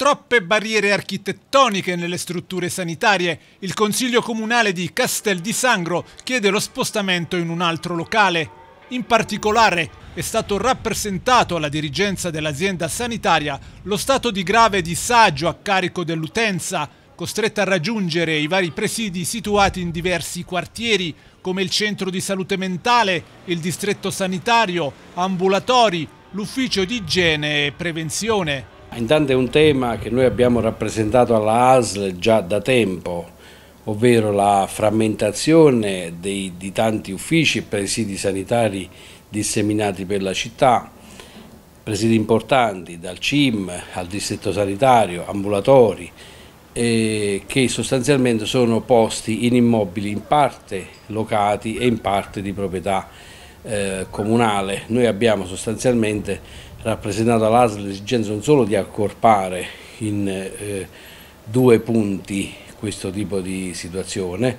Troppe barriere architettoniche nelle strutture sanitarie. Il Consiglio Comunale di Castel di Sangro chiede lo spostamento in un altro locale. In particolare è stato rappresentato alla dirigenza dell'azienda sanitaria lo stato di grave disagio a carico dell'utenza, costretta a raggiungere i vari presidi situati in diversi quartieri, come il centro di salute mentale, il distretto sanitario, ambulatori, l'ufficio di igiene e prevenzione. Intanto è un tema che noi abbiamo rappresentato alla ASL già da tempo, ovvero la frammentazione dei, di tanti uffici e presidi sanitari disseminati per la città, presidi importanti dal CIM al distretto sanitario, ambulatori, eh, che sostanzialmente sono posti in immobili in parte locati e in parte di proprietà eh, comunale. Noi abbiamo sostanzialmente rappresentato all'ASL l'esigenza non solo di accorpare in eh, due punti questo tipo di situazione,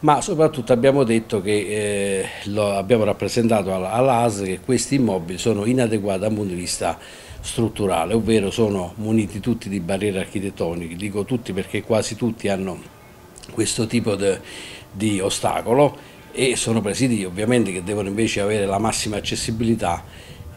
ma soprattutto abbiamo detto che eh, abbiamo rappresentato all'ASL che questi immobili sono inadeguati dal punto di vista strutturale, ovvero sono muniti tutti di barriere architettoniche, dico tutti perché quasi tutti hanno questo tipo di ostacolo e sono presidi ovviamente che devono invece avere la massima accessibilità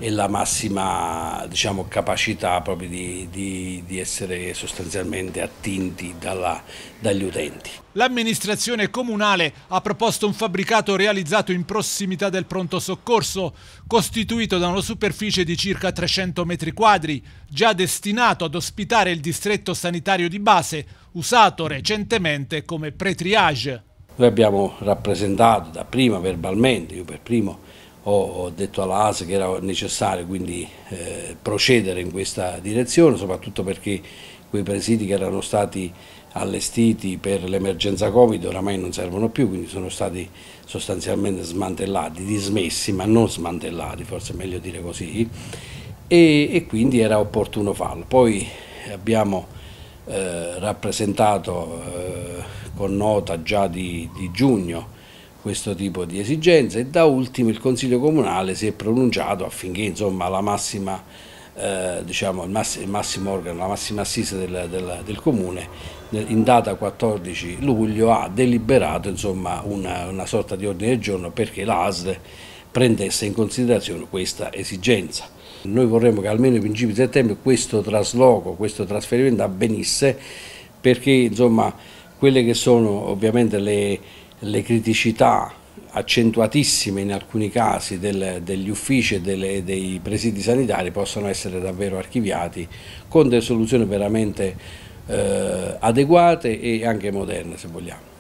e la massima diciamo, capacità proprio di, di, di, essere sostanzialmente attinti dalla, dagli utenti. L'amministrazione comunale ha proposto un fabbricato realizzato in prossimità del pronto soccorso, costituito da una superficie di circa 300 metri quadri, già destinato ad ospitare il distretto sanitario di base, usato recentemente come pre-triage. Noi abbiamo rappresentato da prima verbalmente, io per primo ho, detto alla ASE che era necessario quindi eh, procedere in questa direzione, soprattutto perché quei presidi che erano stati allestiti per l'emergenza Covid oramai non servono più, quindi sono stati sostanzialmente smantellati, dismessi ma non smantellati, forse è meglio dire così, e, e quindi era opportuno farlo. Poi abbiamo eh, rappresentato eh, con nota già di, di giugno questo tipo di esigenze e da ultimo il Consiglio Comunale si è pronunciato affinché insomma, la massima, eh, diciamo, il, mass il, massimo organo, la massima assise del, del, del, Comune in data 14 luglio ha deliberato insomma, una, una sorta di ordine del giorno perché l'ASL prendesse in considerazione questa esigenza. Noi vorremmo che almeno i principi di settembre questo trasloco, questo trasferimento avvenisse perché insomma, quelle che sono ovviamente le le criticità accentuatissime in alcuni casi del, degli uffici e delle, dei presidi sanitari possono essere davvero archiviati con delle soluzioni veramente eh, adeguate e anche moderne se vogliamo.